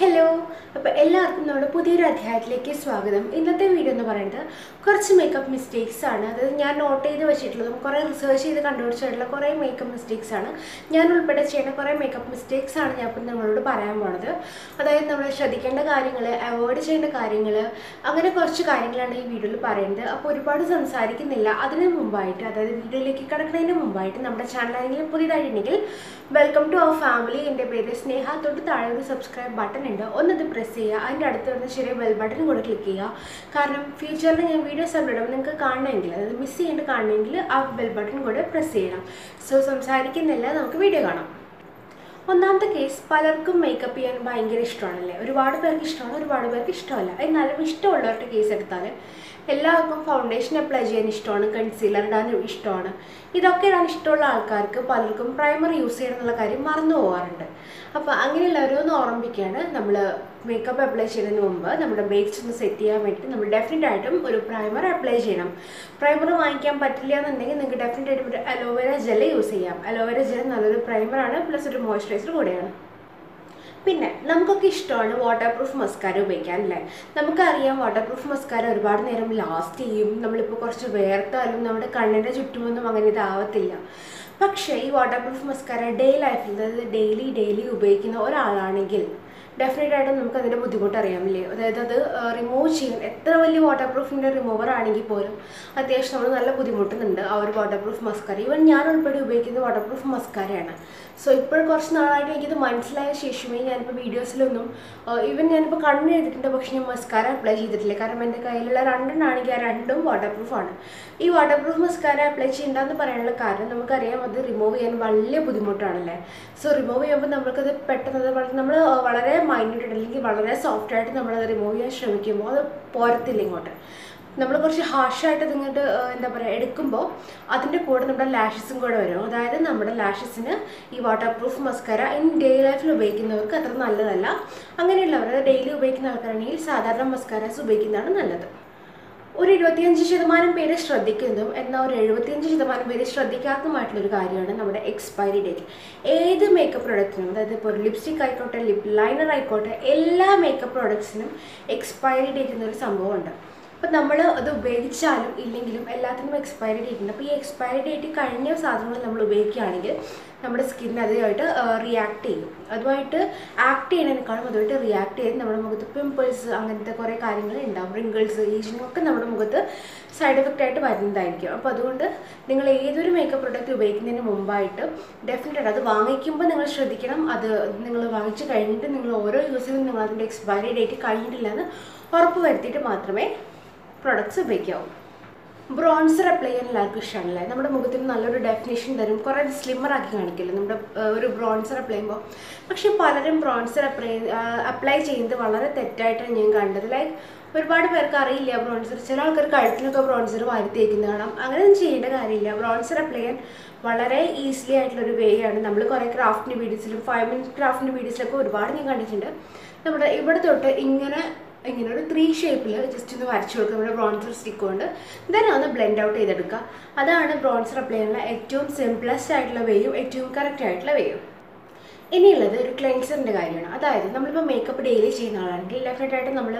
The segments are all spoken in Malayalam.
ഹലോ അപ്പോൾ എല്ലാവർക്കും നമ്മുടെ പുതിയൊരു അധ്യായത്തിലേക്ക് സ്വാഗതം. ഇന്നത്തെ വീഡിയോ എന്ന് പറയുന്നത് കുറച്ച് മേക്കപ്പ് മിസ്റ്റേക്സ് ആണ്. അതായത് ഞാൻ നോട്ട് ചെയ്ത് വെച്ചിട്ടുള്ളതും കുറേ റിസർച്ച് ചെയ്ത് കണ്ടുപിടിച്ചിട്ടുള്ള കുറേ മേക്കപ്പ് മിസ്റ്റേക്സ് ആണ്. ഞാൻ ഉൾപ്പെടെ ചെയ്യുന്ന കുറേ മേക്കപ്പ് മിസ്റ്റേക്സ് ആണ് ഞാൻ ഇപ്പം നിങ്ങളോട് പറയാൻ പോണത്. അതായത് നമ്മൾ ശ്രദ്ധിക്കേണ്ട കാര്യങ്ങൾ അവോയ്ഡ് ചെയ്യേണ്ട കാര്യങ്ങൾ അങ്ങനെ കുറച്ച് കാര്യങ്ങളാണ് ഈ വീഡിയോയിൽ പറയുന്നത്. അപ്പോൾ ഒരുപാട് സംസാരിക്കുന്നില്ല. അതിന് മുമ്പായിട്ട് അതായത് വീഡിയോയിലേക്ക് കിടക്കുന്നതിന് മുമ്പായിട്ട് നമ്മുടെ ചാനൽ ആരെങ്കിലും പുതിയതായിട്ടുണ്ടെങ്കിൽ വെൽക്കം ടു അവർ ഫാമിലി എന്റെ പേര് സ്നേഹ. തൊട്ട് താഴെ ഒരു സബ്സ്ക്രൈബ് ബട്ടൺ ഉണ്ട്. ഒന്നത് പ്രസ് ചെയ്യുക. അതിന്റെ അടുത്ത് വരുന്ന ചെറിയ ബെൽ ബട്ടൺ കൂടെ ക്ലിക്ക് ചെയ്യുക. കാരണം ഫ്യൂച്ചറിൽ ഞാൻ വീഡിയോസ് അപ്ലോഡ് നിങ്ങൾക്ക് കാണണമെങ്കിൽ അതായത് മിസ് ചെയ്യേണ്ട കാണണമെങ്കിൽ ആ ബെൽ ബട്ടൺ കൂടെ പ്രസ് ചെയ്യണം. സോ സംസാരിക്കുന്നില്ല. നമുക്ക് വീഡിയോ കാണാം. ഒന്നാമത്തെ കേസ് പലർക്കും മേക്കപ്പ് ചെയ്യാൻ ഭയങ്കര ഇഷ്ടമാണല്ലേ? ഒരുപാട് പേർക്ക് ഇഷ്ടമാണ് ഒരുപാട് പേർക്ക് ഇഷ്ടമല്ല. എന്നാലും ഇഷ്ടമുള്ളവരുടെ കേസ് എടുത്താൽ എല്ലാവർക്കും ഫൗണ്ടേഷൻ അപ്ലൈ ചെയ്യാൻ ഇഷ്ടമാണ് കൺസീലർ ഇടാൻ ഇഷ്ടമാണ്. ഇതൊക്കെ ഇടാൻ ഇഷ്ടമുള്ള ആൾക്കാർക്ക് പലർക്കും പ്രൈമർ യൂസ് ചെയ്യണം എന്നുള്ള കാര്യം മറന്നു പോകാറുണ്ട് അപ്പോൾ അങ്ങനെയുള്ളവരൊന്ന് ഓർമ്മിപ്പിക്കുകയാണ്. നമ്മൾ മേക്കപ്പ് അപ്ലൈ ചെയ്യുന്നതിന് മുമ്പ് നമ്മുടെ ബേസ് ഒന്ന് സെറ്റ് ചെയ്യാൻ വേണ്ടി നമ്മൾ ഡെഫിനറ്റ് ആയിട്ടും ഒരു പ്രൈമർ അപ്ലൈ ചെയ്യണം. പ്രൈമർ വാങ്ങിക്കാൻ പറ്റില്ല എന്നുണ്ടെങ്കിൽ നിങ്ങൾക്ക് ഡെഫിനറ്റ് ആയിട്ടും ഒരു അലോവേര ജെൽ യൂസ് ചെയ്യാം. അലോവേര ജെൽ നല്ലൊരു പ്രൈമറാണ് പ്ലസ് ഒരു മോയ്സ്ചറൈസർ കൂടെയാണ്. പിന്നെ നമുക്കൊക്കെ ഇഷ്ടമാണ് വാട്ടർ പ്രൂഫ് മസ്കാര ഉപയോഗിക്കാൻ അല്ലേ നമുക്കറിയാം വാട്ടർ പ്രൂഫ് മസ്കാര ഒരുപാട് നേരം ലാസ്റ്റ് ചെയ്യും. നമ്മളിപ്പോൾ കുറച്ച് വേർത്താലും നമ്മുടെ കണ്ണിന്റെ ചുറ്റുമൊന്നും അങ്ങനെ ഇതാവത്തില്ല. പക്ഷേ ഈ വാട്ടർ പ്രൂഫ് മസ്കാര ഡേ ലൈഫിൽ അതായത് ഡെയിലി ഡെയിലി ഉപയോഗിക്കുന്ന ഒരാളാണെങ്കിൽ ഡെഫിനറ്റ് ആയിട്ടും നമുക്ക് അതിന്റെ ബുദ്ധിമുട്ട് അറിയാമില്ലേ? അതായത് അത് റിമൂവ് ചെയ്യാൻ എത്ര വലിയ വാട്ടർ പ്രൂഫിന്റെ റിമൂവർ ആണെങ്കിൽ പോലും അത്യാവശ്യം നമ്മൾ നല്ല ബുദ്ധിമുട്ടുന്നുണ്ട്. ആ ഒരു വാട്ടർ പ്രൂഫ് മസ്കാര ഈവൻ ഞാൻ ഉൾപ്പെടെ ഉപയോഗിക്കുന്നത് വാട്ടർ പ്രൂഫ് മസ്കാരയാണ് സോ ഇപ്പോൾ കുറച്ച് നാളായിട്ട് എനിക്കിത് മനസ്സിലായ ശേഷമേ ഞാനിപ്പോൾ വീഡിയോസിലൊന്നും ഈവൻ ഞാനിപ്പോൾ കണ്ണ് എഴുതിയിട്ടുണ്ട് പക്ഷേ ഞാൻ മസ്കാര അപ്ലൈ ചെയ്തിട്ടില്ല. കാരണം എന്റെ കയ്യിലുള്ള രണ്ടെണ്ണാണെങ്കിൽ ആ രണ്ടും വാട്ടർ പ്രൂഫാണ് ഈ വാട്ടർ പ്രൂഫ് മസ്കാര അപ്ലൈ ചെയ്യേണ്ടെന്ന് പറയാനുള്ള കാരണം നമുക്കറിയാം അത് റിമൂവ് ചെയ്യാൻ വലിയ ബുദ്ധിമുട്ടാണല്ലേ? സോ റിമൂവ് ചെയ്യുമ്പോൾ നമുക്കത് പെട്ടെന്ന് നമ്മൾ വളരെ മൈൻഡ് അല്ലെങ്കിൽ വളരെ സോഫ്റ്റ് ആയിട്ട് നമ്മളത് റിമൂവ് ചെയ്യാൻ ശ്രമിക്കുമ്പോൾ അത് പോരത്തില്ല ഇങ്ങോട്ട്. നമ്മൾ കുറച്ച് ഹാർഷായിട്ട് ഇങ്ങോട്ട് എന്താ പറയുക എടുക്കുമ്പോൾ അതിന്റെ കൂടെ നമ്മുടെ ലാഷസും കൂടെ വരും. അതായത് നമ്മുടെ ലാഷസിന് ഈ water proof mascara in day ലൈഫിൽ ഉപയോഗിക്കുന്നവർക്ക് അത്ര നല്ലതല്ല. അങ്ങനെയുള്ളവർ ഡെയിലി ഉപയോഗിക്കുന്ന ആൾക്കാരാണെങ്കിൽ സാധാരണ മസ്കാരാസ് ഉപയോഗിക്കുന്നതാണ് നല്ലത്. ഒരു ഇരുപത്തിയഞ്ച് ശതമാനം പേര് ശ്രദ്ധിക്കുന്നതും എന്നാൽ ഒരു എഴുപത്തിയഞ്ച് ശതമാനം പേര് ശ്രദ്ധിക്കാത്തതുമായിട്ടുള്ളൊരു കാര്യമാണ് നമ്മുടെ എക്സ്പയറി ഡേറ്റ് ഏത് മേക്കപ്പ് പ്രൊഡക്റ്റിനും അതായത് ഇപ്പോൾ ലിപ്സ്റ്റിക് ആയിക്കോട്ടെ ലിപ് ലൈനർ ആയിക്കോട്ടെ എല്ലാ മേക്കപ്പ് പ്രോഡക്ട്സിനും എക്സ്പയറി ഡേറ്റ് എന്നൊരു സംഭവമുണ്ട്. അപ്പം നമ്മൾ അത് ഉപയോഗിച്ചാലും ഇല്ലെങ്കിലും എല്ലാത്തിനും എക്സ്പയറി ഡേറ്റ് ഉണ്ട്. അപ്പോൾ ഈ എക്സ്പയറി ഡേറ്റ് കഴിഞ്ഞ സാധനങ്ങൾ നമ്മൾ ഉപയോഗിക്കുകയാണെങ്കിൽ നമ്മുടെ സ്കിൻ അതുമായിട്ട് റിയാക്ട് ചെയ്യും. അതുമായിട്ട് ആക്ട് ചെയ്യണതിനേക്കാളും അതുമായിട്ട് റിയാക്ട് ചെയ്ത് നമ്മുടെ മുഖത്ത് പിമ്പിൾസ് അങ്ങനത്തെ കുറേ കാര്യങ്ങൾ ഉണ്ടാവും. റിങ്കിൾസ് ഏജിങ് ഒക്കെ നമ്മുടെ മുഖത്ത് സൈഡ് എഫക്റ്റ് ആയിട്ട് വരുന്നതായിരിക്കും. അപ്പോൾ അതുകൊണ്ട് നിങ്ങൾ ഏതൊരു മേക്കപ്പ് പ്രൊഡക്റ്റ് ഉപയോഗിക്കുന്നതിന് മുമ്പായിട്ട് ഡെഫിനറ്റ് അത് വാങ്ങിക്കുമ്പോൾ നിങ്ങൾ ശ്രദ്ധിക്കണം. അത് നിങ്ങൾ വാങ്ങിച്ച് കഴിഞ്ഞിട്ട് നിങ്ങൾ ഓരോ യൂസിലും നിങ്ങൾ അതിന്റെ എക്സ്പയറി ഡേറ്റ് കഴിഞ്ഞിട്ടില്ല എന്ന് ഉറപ്പ് വരുത്തിയിട്ട് മാത്രമേ പ്രൊഡക്ട്സ് ഉപയോഗിക്കാവും. ബ്രോൺസർ അപ്ലൈ ചെയ്യാൻ എല്ലാവർക്കും ഇഷ്ടമാണല്ലേ? നമ്മുടെ മുഖത്തിന് നല്ലൊരു ഡെഫിനേഷൻ തരും. കുറേ സ്ലിമ്മർ ആക്കി കാണിക്കില്ല? നമ്മുടെ ഒരു ബ്രോൺസർ അപ്ലൈ ചെയ്യുമ്പോൾ പക്ഷേ പലരും ബ്രോൺസർ അപ്ലൈ അപ്ലൈ ചെയ്യുന്നത് വളരെ തെറ്റായിട്ടാണ് ഞാൻ കണ്ടത്. ലൈക്ക് ഒരുപാട് പേർക്ക് അറിയില്ല ബ്രോൺസർ ചില ആൾക്കാർ കഴുത്തിനൊക്കെ ബ്രോൺസർ വാരിത്തേക്കുന്ന കാണാം. അങ്ങനെയൊന്നും ചെയ്യേണ്ട കാര്യമില്ല. ബ്രോൺസർ അപ്ലൈ ചെയ്യാൻ വളരെ ഈസിലി ആയിട്ടുള്ളൊരു വേ ആണ്. നമ്മൾ കുറേ ക്രാഫ്റ്റിന്റെ വീഡിയോസിലും ഫൈവ് മിനിറ്റ് ക്രാഫ്റ്റിന്റെ വീഡിയോസിലൊക്കെ ഒരുപാട് ഞാൻ കണ്ടിട്ടുണ്ട്. നമ്മുടെ ഇവിടെ തൊട്ട് ഇങ്ങനെ ഇങ്ങനെ ഒരു ത്രീ ഷേപ്പിൽ ജസ്റ്റ് ഒന്ന് വരച്ചു കൊടുക്കുക നമ്മുടെ ബ്രോൺസർ സ്റ്റിക്ക് കൊണ്ട്. ദെൻ ഒന്ന് ബ്ലെൻഡ് ഔട്ട് ചെയ്തെടുക്കുക അതാണ് ബ്രോൺസർ അപ്ലൈ ചെയ്യാനുള്ള ഏറ്റവും സിംപ്ലസ്റ്റ് ആയിട്ടുള്ള വേയും ഏറ്റവും കറക്റ്റ് ആയിട്ടുള്ള വേയും ഇനിയുള്ളത് ഒരു ക്ലെൻസറിന്റെ കാര്യമാണ്. അതായത് നമ്മളിപ്പോൾ മേക്കപ്പ് ഡെയിലി ചെയ്യുന്ന ആളാണെങ്കിൽ ഡെഫിനറ്റായിട്ട് നമ്മൾ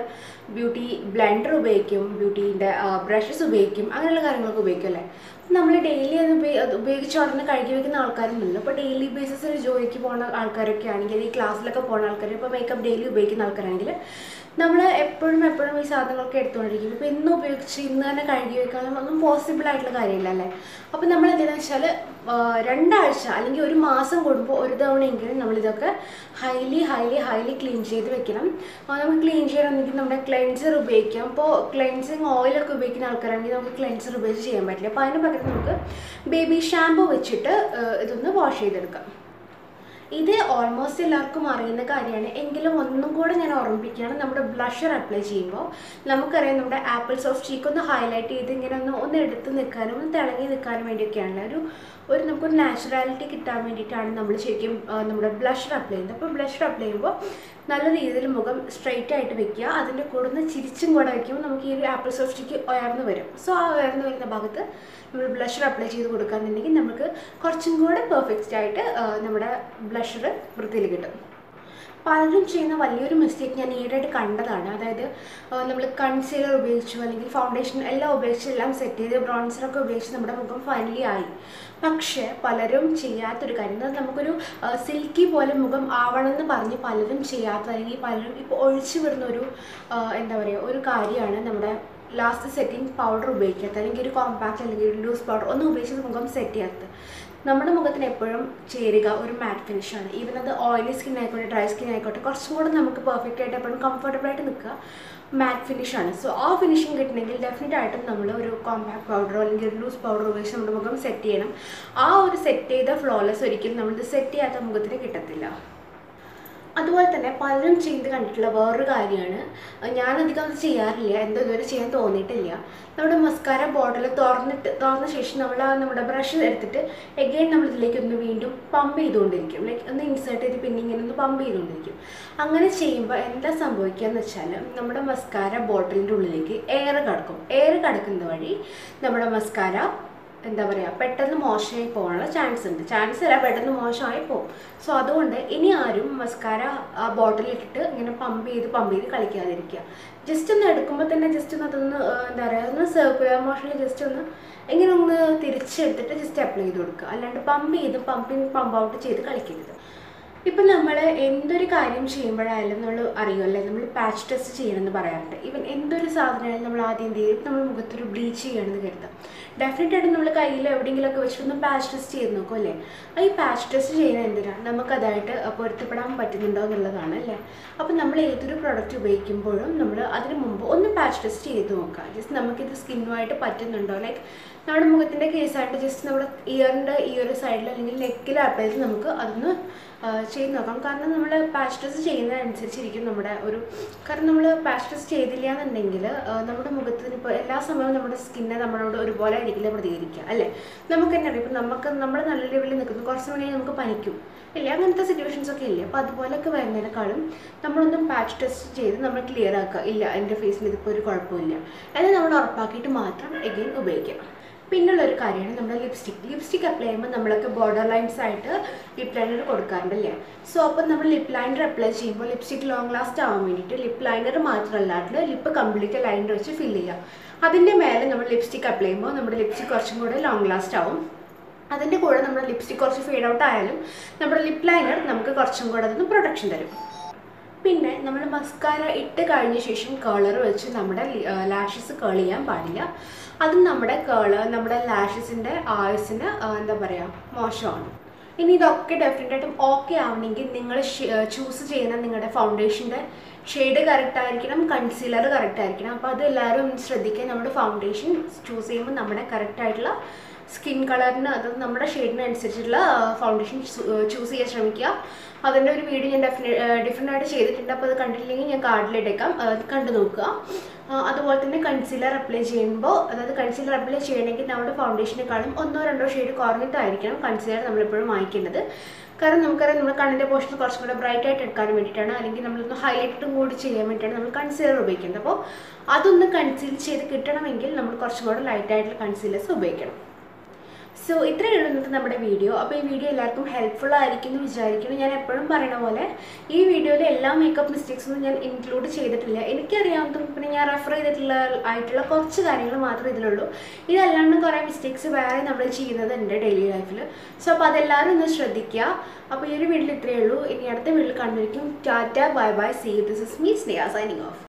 ബ്യൂട്ടി ബ്ലെൻഡർ ഉപയോഗിക്കും ബ്യൂട്ടീന്റെ ബ്രഷസ് ഉപയോഗിക്കും അങ്ങനെയുള്ള കാര്യങ്ങളൊക്കെ ഉപയോഗിക്കും അല്ലേ? നമ്മൾ ഡെയിലി അത് ഉപയോഗി ഉപയോഗിച്ച് ഉടനെ കഴുകി വെക്കുന്ന ആൾക്കാരൊന്നുമില്ല അപ്പോൾ ഡെയിലി ബേസിസിൽ ജോലിക്ക് പോകുന്ന ആൾക്കാരൊക്കെ ആണെങ്കിൽ ഈ ക്ലാസ്സിലൊക്കെ പോകുന്ന ആൾക്കാർ ഇപ്പോൾ മേക്കപ്പ് ഡെയിലി ഉപയോഗിക്കുന്ന ആൾക്കാരാണെങ്കിൽ നമ്മൾ എപ്പോഴും എപ്പോഴും ഈ സാധനങ്ങളൊക്കെ എടുത്തുകൊണ്ടിരിക്കും. ഇപ്പോൾ ഇന്ന് ഉപയോഗിച്ച് ഇന്ന് തന്നെ കഴുകി വെക്കാനൊന്നും പോസിബിൾ ആയിട്ടുള്ള കാര്യമില്ല അല്ലേ? അപ്പോൾ നമ്മൾ എന്താണെന്ന് വെച്ചാൽ രണ്ടാഴ്ച അല്ലെങ്കിൽ ഒരു മാസം കൂടുമ്പോൾ ഒരു തവണയെങ്കിലും നമ്മളിതൊക്കെ ഹൈലി ഹൈലി ഹൈലി ക്ലീൻ ചെയ്ത് വെക്കണം. നമുക്ക് ക്ലീൻ ചെയ്യണമെങ്കിൽ നമ്മുടെ ക്ലെൻസർ ഉപയോഗിക്കാം. ഇപ്പോൾ ക്ലെൻസിങ് ഓയിലൊക്കെ ഉപയോഗിക്കുന്ന ആൾക്കാരാണെങ്കിൽ നമുക്ക് ക്ലെൻസർ ഉപയോഗിച്ച് ചെയ്യാൻ പറ്റില്ല. അപ്പോൾ അതിന് പകരം നമുക്ക് ബേബി ഷാമ്പു വെച്ചിട്ട് ഇതൊന്ന് വാഷ് ചെയ്തെടുക്കാം. ഇത് ഓൾമോസ്റ്റ് എല്ലാവർക്കും അറിയുന്ന കാര്യമാണ്. എങ്കിലും ഒന്നും കൂടെ ഞാൻ ഓർമ്മിപ്പിക്കുകയാണ് നമ്മുടെ ബ്ലഷർ അപ്ലൈ ചെയ്യുമ്പോൾ. നമുക്കറിയാം നമ്മുടെ ആപ്പിൾ സോഫ്റ്റ് ചീക്ക് ഒന്ന് ഹൈലൈറ്റ് ചെയ്ത് ഇങ്ങനെ ഒന്ന് ഒന്ന് എടുത്ത് നിൽക്കാനും ഒന്ന് തിളങ്ങി നിൽക്കാനും വേണ്ടിയൊക്കെയാണ് ഒരു ഒരു നമുക്കൊരു നാച്ചുറാലിറ്റി കിട്ടാൻ വേണ്ടിയിട്ടാണ് നമ്മൾ ശരിക്കും നമ്മുടെ ബ്ലഷർ അപ്ലൈ ചെയ്യുന്നത്. അപ്പോൾ ബ്ലഷർ അപ്ലൈ ചെയ്യുമ്പോൾ നല്ല രീതിയിൽ മുഖം സ്ട്രെയിറ്റ് ആയിട്ട് വെക്കുക. അതിന്റെ കൂടെ ഒന്ന് ചിരിച്ചും കൂടെ വയ്ക്കുമ്പോൾ നമുക്ക് ഈ ഒരു ആപ്പിൾ സോഫ്റ്റിക്ക് ഉയർന്നു വരും. സോ ആ ഉയർന്നു വരുന്ന ഭാഗത്ത് നമ്മൾ ബ്ലഷർ അപ്ലൈ ചെയ്ത് കൊടുക്കുകയെന്നുണ്ടെങ്കിൽ നമുക്ക് കുറച്ചും കൂടെ പെർഫെക്റ്റ് ആയിട്ട് നമ്മുടെ ബ്ലഷർ വൃത്തിയിൽ കിട്ടും. പലരും ചെയ്യുന്ന വലിയൊരു മിസ്റ്റേക്ക് ഞാൻ ഈയിടെയായിട്ട് കണ്ടതാണ്. അതായത് നമ്മൾ കൺസീലർ ഉപയോഗിച്ചു അല്ലെങ്കിൽ ഫൗണ്ടേഷൻ എല്ലാം ഉപയോഗിച്ച് എല്ലാം സെറ്റ് ചെയ്ത് ബ്രോൺസറൊക്കെ ഉപയോഗിച്ച് നമ്മുടെ മുഖം ഫൈനലി ആയി. പക്ഷേ പലരും ചെയ്യാത്തൊരു കാര്യം അത് നമുക്കൊരു സിൽക്കി പോലെ മുഖം ആവണമെന്ന് പറഞ്ഞ് പലരും ചെയ്യാത്ത അല്ലെങ്കിൽ പലരും ഇപ്പോൾ ഒഴിച്ചു വിടുന്ന ഒരു എന്താ പറയുക ഒരു കാര്യമാണ് നമ്മുടെ ലാസ്റ്റ് സെറ്റിംഗ് പൗഡർ ഉപയോഗിക്കാത്ത അല്ലെങ്കിൽ ഒരു കോമ്പാക്ട് അല്ലെങ്കിൽ ഒരു ലൂസ് പൗഡർ ഒന്നും ഉപയോഗിച്ച് മുഖം സെറ്റ് ചെയ്യാത്തത്. നമ്മുടെ മുഖത്തിന് എപ്പോഴും ചേരുക ഒരു മാറ്റ് ഫിനിഷാണ് ഈവൻ അത് ഓയിലി സ്കിൻ ആയിക്കോട്ടെ ഡ്രൈ സ്കിൻ ആയിക്കോട്ടെ കുറച്ചും കൂടെ നമുക്ക് പെർഫെക്റ്റ് ആയിട്ട് എപ്പോഴും കംഫർട്ടബിൾ ആയിട്ട് നിൽക്കുക മാറ്റ് ഫിനിഷാണ് സോ ആ ഫിനിഷിങ് കിട്ടണമെങ്കിൽ ഡെഫിനറ്റ് ആയിട്ടും നമ്മൾ ഒരു കോമ്പാക്ട് പൗഡറോ അല്ലെങ്കിൽ ഒരു ലൂസ് പൗഡർ ഉപയോഗിച്ച് നമ്മുടെ മുഖം സെറ്റ് ചെയ്യണം. ആ ഒരു സെറ്റ് ചെയ്ത ഫ്ലോലെസ് ഒരിക്കലും നമ്മളിത് സെറ്റ് ചെയ്യാത്ത മുഖത്തിന് കിട്ടത്തില്ല. അതുപോലെ തന്നെ പലരും ചെയ്ത് കണ്ടിട്ടുള്ള വേറൊരു കാര്യമാണ്. ഞാനധികം അത് ചെയ്യാറില്ല. എന്തോ ഇതുവരെ ചെയ്യാൻ തോന്നിയിട്ടില്ല. നമ്മുടെ മസ്കാര ബോട്ടിൽ തുറന്നിട്ട് തുറന്ന ശേഷം നമ്മൾ നമ്മുടെ ബ്രഷ് എടുത്തിട്ട് എഗെയിൻ നമ്മൾ ഇതിലേക്ക് ഒന്ന് വീണ്ടും പമ്പ് ചെയ്തുകൊണ്ടിരിക്കും. ലൈക്ക് ഒന്ന് ഇൻസേർട്ട് ചെയ്ത് പിന്നെ ഇങ്ങനെ ഒന്ന് പമ്പ് ചെയ്തുകൊണ്ടിരിക്കും. അങ്ങനെ ചെയ്യുമ്പോൾ എന്താ സംഭവിക്കുക എന്ന് വെച്ചാൽ നമ്മുടെ മസ്കാര ബോട്ടിലിന്റെ ഉള്ളിലേക്ക് എയർ കടക്കും. എയർ കടക്കുന്നത് വഴി നമ്മുടെ മസ്കാര എന്താ പറയുക പെട്ടെന്ന് മോശമായി പോകാനുള്ള ചാൻസ് ഉണ്ട്. ചാൻസ് അല്ല പെട്ടെന്ന് മോശമായി പോകും. സോ അതുകൊണ്ട് ഇനി ആരും മസ്കാര ആ ബോട്ടിലിട്ടിട്ട് ഇങ്ങനെ പമ്പ് ചെയ്ത് പമ്പ് ചെയ്ത് കളിക്കാതിരിക്കുക. ജസ്റ്റ് ഒന്ന് എടുക്കുമ്പോൾ തന്നെ ജസ്റ്റ് ഒന്ന് അതൊന്ന് എന്താ പറയുക ഒന്ന് സർക്കുലർ മോഷനിൽ ജസ്റ്റ് ഒന്ന് ഇങ്ങനെ ഒന്ന് തിരിച്ചെടുത്തിട്ട് ജസ്റ്റ് അപ്ലൈ ചെയ്ത് കൊടുക്കുക. അല്ലാണ്ട് പമ്പ് ചെയ്ത് പമ്പിങ് പമ്പ് ഔട്ട് ചെയ്ത് കളിക്കരുത്. ഇപ്പം നമ്മൾ എന്തൊരു കാര്യം ചെയ്യുമ്പോഴായാലും നമ്മൾ അറിയുമല്ലേ നമ്മൾ പാച്ച് ടെസ്റ്റ് ചെയ്യണമെന്ന് പറയാറുണ്ട്. ഇവൻ എന്തൊരു സാധനമായാലും നമ്മൾ ആദ്യം എന്ത് ചെയ്യും? നമ്മൾ മുഖത്തൊരു ബ്ലീച്ച് ചെയ്യണമെന്ന് കരുതാം. ഡെഫിനറ്റ് ആയിട്ട് നമ്മൾ കയ്യിൽ എവിടെയെങ്കിലുമൊക്കെ വെച്ചിട്ടൊന്ന് പാച്ച് ടെസ്റ്റ് ചെയ്ത് നോക്കും അല്ലേ? ഈ പാച്ച് ടെസ്റ്റ് ചെയ്യുന്നത് എന്തിനാണ് നമുക്കതായിട്ട് പൊരുത്തപ്പെടാൻ പറ്റുന്നുണ്ടോ എന്നുള്ളതാണ് അല്ലേ? അപ്പം നമ്മൾ ഏതൊരു പ്രോഡക്റ്റ് ഉപയോഗിക്കുമ്പോഴും നമ്മൾ അതിന് മുമ്പ് ഒന്ന് പാച്ച് ടെസ്റ്റ് ചെയ്ത് നോക്കുക. ജസ്റ്റ് നമുക്കിത് സ്കിന്നുമായിട്ട് പറ്റുന്നുണ്ടോ? ലൈക്ക് നമ്മുടെ മുഖത്തിന്റെ കേസായിട്ട് ജസ്റ്റ് നമ്മുടെ ഇയറിന്റെ ഈ ഒരു സൈഡിൽ അല്ലെങ്കിൽ നെക്കിൽ അപ്ലൈ നമുക്ക് അതൊന്ന് ചെയ്ത് നോക്കാം കാരണം നമ്മൾ ടെസ്റ്റ് ചെയ്യുന്നതനുസരിച്ചിരിക്കും നമ്മുടെ ഒരു കാരണം നമ്മൾ ടെസ്റ്റ് ചെയ്തില്ല എന്നുണ്ടെങ്കിൽ നമ്മുടെ മുഖത്തിന് ഇപ്പോൾ എല്ലാ സമയവും നമ്മുടെ സ്കിന്നെ നമ്മളോട് ഒരുപോലെ ആയിരിക്കില്ല പ്രതികരിക്കുക അല്ലേ? നമുക്ക് തന്നെ അറിയാം. ഇപ്പം നമുക്ക് നമ്മൾ നല്ല ലെവലിൽ നിൽക്കുന്നു. കുറച്ച് സമയം നമുക്ക് പനിക്കും ഇല്ലേ? അങ്ങനത്തെ സിറ്റുവേഷൻസ് ഒക്കെ ഇല്ലേ? അപ്പോൾ അതുപോലെയൊക്കെ വരുന്നതിനേക്കാളും നമ്മളൊന്നും പാച്ച് ടെസ്റ്റ് ചെയ്ത് നമ്മൾ ക്ലിയർ ആക്കുക. ഇല്ല എന്റെ ഫേസിൽ ഇതിപ്പോൾ ഒരു കുഴപ്പമില്ല. എന്ന് നമ്മൾ ഉറപ്പാക്കിയിട്ട് മാത്രം എഗെയിൻ ഉപയോഗിക്കാം പിന്നുള്ള ഒരു കാര്യമാണ് നമ്മുടെ ലിപ്സ്റ്റിക് ലിപ്സ്റ്റിക് അപ്ലൈ ചെയ്യുമ്പോൾ നമ്മളൊക്കെ ബോർഡർ ലൈൻസ് ആയിട്ട് ലിപ് ലൈനർ കൊടുക്കാറുണ്ടല്ലേ? സോ അപ്പം നമ്മൾ ലിപ് ലൈനർ അപ്ലൈ ചെയ്യുമ്പോൾ ലിപ്സ്റ്റിക് ലോങ് ലാസ്റ്റ് ആവാൻ വേണ്ടിയിട്ട് ലിപ് ലൈനർ മാത്രമല്ലാണ്ട് ലിപ്പ് കംപ്ലീറ്റ് ലൈനർ വെച്ച് ഫില്ല് ചെയ്യുക. അതിന്റെ മേലെ നമ്മൾ ലിപ്സ്റ്റിക് അപ്ലൈ ചെയ്യുമ്പോൾ നമ്മുടെ ലിപ്സ്റ്റിക് കുറച്ചും കൂടെ ലോങ് ലാസ്റ്റ് ആവും. അതിന്റെ കൂടെ നമ്മുടെ ലിപ്സ്റ്റിക് കുറച്ച് ഫെയ്ഡ് ഔട്ട് ആയാലും നമ്മുടെ ലിപ് ലൈനർ നമുക്ക് കുറച്ചും കൂടെ അതൊന്ന് പ്രൊട്ടക്ഷൻ തരും. പിന്നെ നമ്മൾ മസ്കാര ഇട്ട് കഴിഞ്ഞ ശേഷം കേളർ വെച്ച് നമ്മുടെ ലാഷസ് കേൾ ചെയ്യാൻ പാടില്ല. അതും നമ്മുടെ കേൾ നമ്മുടെ ലാഷസിന്റെ ആയുസിന് എന്താ പറയുക മോശമാണ്. ഇനി ഇതൊക്കെ ഡെഫിനറ്റ് ആയിട്ടും ഓക്കെ ആവണമെങ്കിൽ നിങ്ങൾ ചൂസ് ചെയ്യുന്ന നിങ്ങളുടെ ഫൗണ്ടേഷന്റെ ഷെയ്ഡ് കറക്റ്റ് ആയിരിക്കണം കൺസീലർ കറക്റ്റ് ആയിരിക്കണം. അപ്പോൾ അത് എല്ലാവരും ശ്രദ്ധിക്കുക. നമ്മുടെ ഫൗണ്ടേഷൻ ചൂസ് ചെയ്യുമ്പോൾ നമ്മുടെ കറക്റ്റ് ആയിട്ടുള്ള സ്കിൻ കളറിന് അത് നമ്മുടെ ഷെയ്ഡിന് അനുസരിച്ചുള്ള ഫൗണ്ടേഷൻ ചൂസ് ചെയ്യാൻ ശ്രമിക്കുക. അതിന്റെ ഒരു വീഡിയോ ഞാൻ ഡെഫിനെ ഡിഫറെന്റ് ആയിട്ട് ചെയ്തിട്ടുണ്ട്. അപ്പോൾ അത് കണ്ടിട്ടില്ലെങ്കിൽ ഞാൻ കാർഡിലിട്ടേക്കാം കണ്ടു നോക്കുക. അതുപോലെ തന്നെ കൺസീലർ അപ്ലൈ ചെയ്യുമ്പോൾ അതായത് കൺസീലർ അപ്ലൈ ചെയ്യണമെങ്കിൽ നമ്മുടെ ഫൗണ്ടേഷനെക്കാളും ഒന്നോ രണ്ടോ ഷെയ്ഡ് കുറഞ്ഞിട്ടായിരിക്കണം കൺസീലർ നമ്മളെപ്പോഴും വാങ്ങിക്കേണ്ടത്. കാരണം നമുക്കറിയാം നമ്മുടെ കണ്ണിന്റെ പോർഷൻ കുറച്ചും കൂടെ ബ്രൈറ്റ് ആയിട്ട് എടുക്കാൻ വേണ്ടിയിട്ടാണ് അല്ലെങ്കിൽ നമ്മളൊന്ന് ഹൈലൈറ്റും കൂടി ചെയ്യാൻ വേണ്ടിയിട്ടാണ് നമ്മൾ കൺസീലർ ഉപയോഗിക്കുന്നത്. അപ്പോൾ അതൊന്ന് കൺസീൽ ചെയ്ത് കിട്ടണമെങ്കിൽ നമ്മൾ കുറച്ചും കൂടെ ലൈറ്റായിട്ടുള്ള കൺസീലേഴ്സ് ഉപയോഗിക്കണം. സോ ഇത്രയേ ഉള്ളൂ ഇന്നത്തെ നമ്മുടെ വീഡിയോ അപ്പോൾ ഈ വീഡിയോ എല്ലാവർക്കും ഹെൽപ്ഫുൾ ആയിരിക്കും എന്ന് വിചാരിക്കുന്നു. ഞാൻ എപ്പോഴും പറയണ പോലെ ഈ വീഡിയോയിൽ എല്ലാ മേക്കപ്പ് മിസ്റ്റേക്സൊന്നും ഞാൻ ഇൻക്ലൂഡ് ചെയ്തിട്ടില്ല. എനിക്കറിയാവുന്നതും പിന്നെ ഞാൻ റെഫർ ചെയ്തിട്ടുള്ള ആയിട്ടുള്ള കുറച്ച് കാര്യങ്ങൾ മാത്രമേ ഇതിലുള്ളൂ. ഇതല്ലാണ്ട് കുറേ മിസ്റ്റേക്സ് വേറെ നമ്മൾ ചെയ്യുന്നത് എന്റെ ഡെയിലി ലൈഫിൽ സോ അപ്പോൾ അതെല്ലാവരും ഒന്ന് ശ്രദ്ധിക്കുക. അപ്പോൾ ഈ ഒരു വീഡിയോയിൽ ഇത്രയേ ഉള്ളൂ. ഇനി അടുത്ത വീഡിയോയിൽ കണ്ടിരിക്കും tata bye bye see this is me Sneha signing off